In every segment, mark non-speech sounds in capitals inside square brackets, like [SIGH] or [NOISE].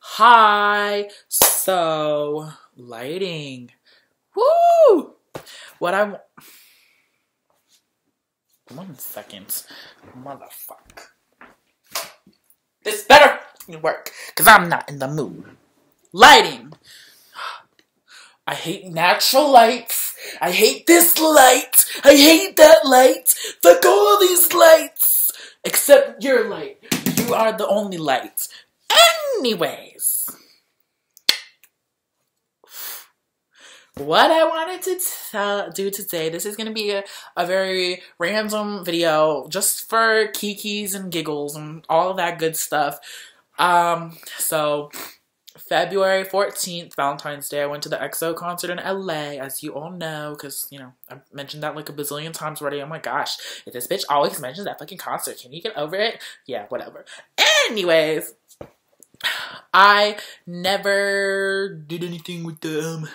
Hi. So, lighting. Woo! What I want. One second. Motherfucker. This better work, because I'm not in the mood. Lighting. I hate natural lights. I hate this light. I hate that light. Fuck all these lights. Except your light. You are the only light. Anyways. What I wanted to tell, do today, this is going to be a, a very random video just for kikis and giggles and all that good stuff. Um, so February 14th, Valentine's Day, I went to the EXO concert in LA, as you all know, because, you know, I've mentioned that like a bazillion times already. Oh my gosh, if this bitch always mentions that fucking concert, can you get over it? Yeah, whatever. Anyways, I never did anything with the um,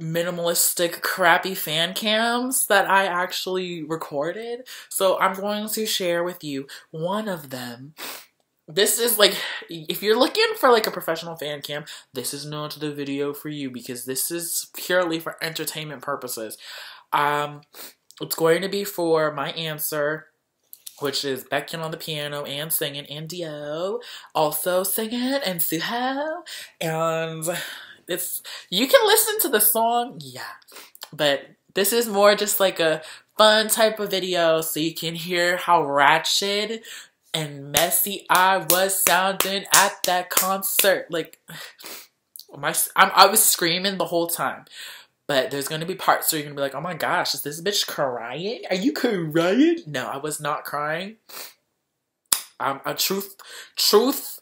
minimalistic, crappy fan cams that I actually recorded. So I'm going to share with you one of them. This is like if you're looking for like a professional fan cam this is not the video for you because this is purely for entertainment purposes. Um it's going to be for my answer which is Baekhyun on the piano and singing and D.O. also singing and Suho and it's you can listen to the song yeah but this is more just like a fun type of video so you can hear how ratchet and messy I was sounding at that concert. Like, [SIGHS] my, I'm, I was screaming the whole time. But there's gonna be parts where you're gonna be like, oh my gosh, is this bitch crying? Are you crying? No, I was not crying. Um, a truth, truth,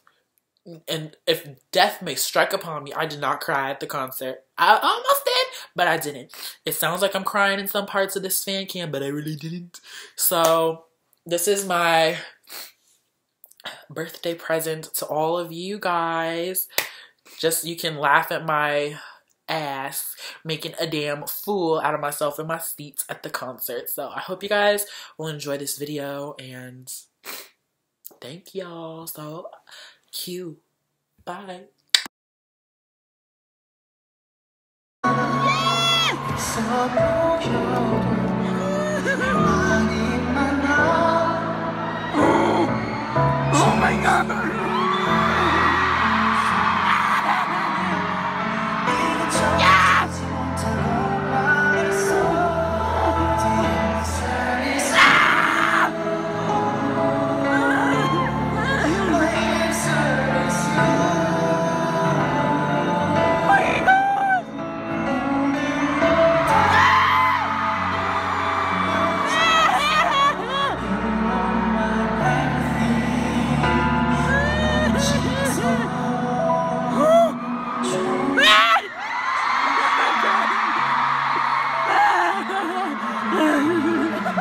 and if death may strike upon me, I did not cry at the concert. I almost did, but I didn't. It sounds like I'm crying in some parts of this fan cam, but I really didn't. So, this is my birthday present to all of you guys. Just you can laugh at my ass making a damn fool out of myself in my seats at the concert. So I hope you guys will enjoy this video and thank y'all. So cute. Bye. Oh my god!